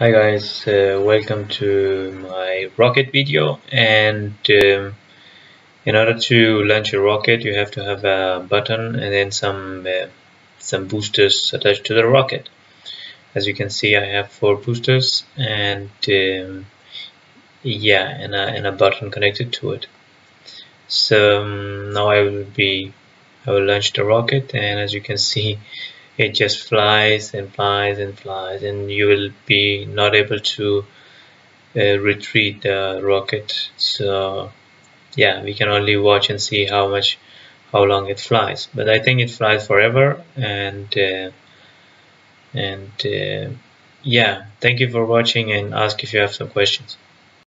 Hi guys, uh, welcome to my rocket video and um, in order to launch a rocket you have to have a button and then some uh, some boosters attached to the rocket. As you can see I have four boosters and um, yeah and a, and a button connected to it. So um, now I will be I will launch the rocket and as you can see it just flies and flies and flies and you will be not able to uh, the rocket. So yeah we can only watch and see how much how long it flies. But I think it flies forever and uh, and uh, yeah thank you for watching and ask if you have some questions